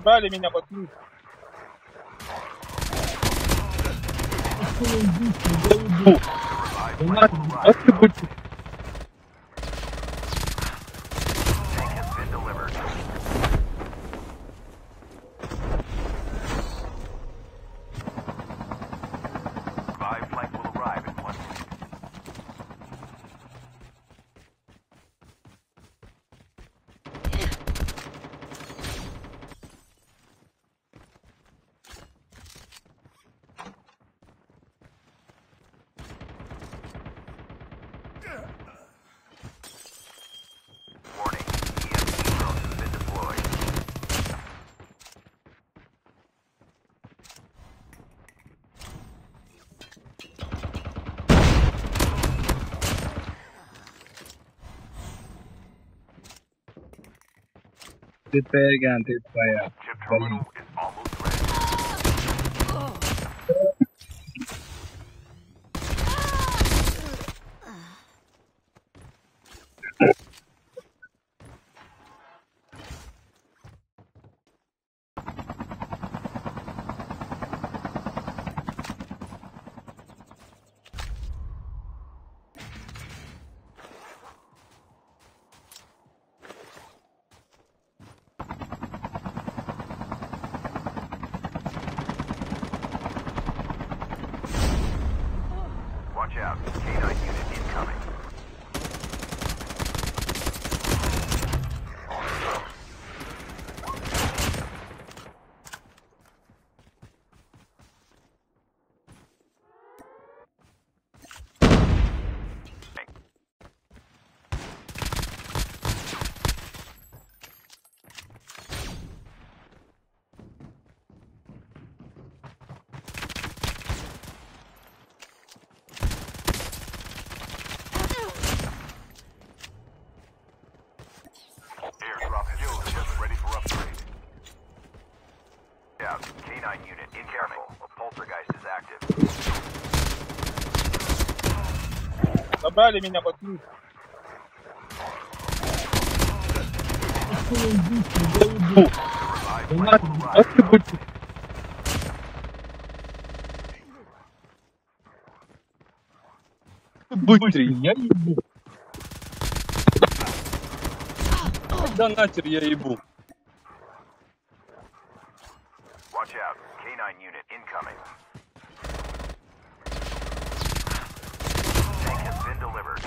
забрали меня под ключ. Как ты будешь? Prepare again, prepare. Chip terminal out. K9 unit incoming. out. K9 unit, be careful. A poltergeist is active. Забрали меня по крыше. Быстрый, я ебу. Да нахер я ебу. K9 unit incoming. Tank has been delivered.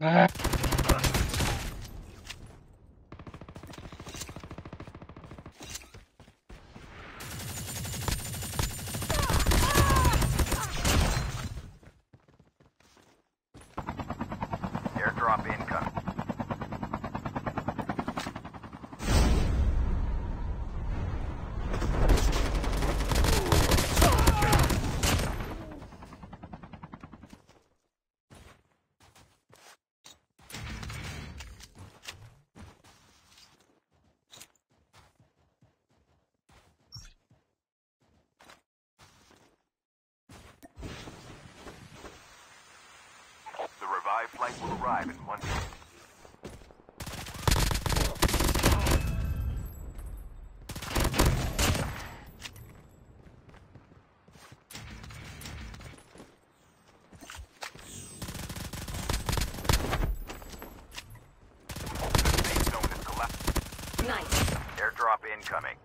Э, arrive in one minute. The safe zone is collapsed. Nice. Airdrop incoming.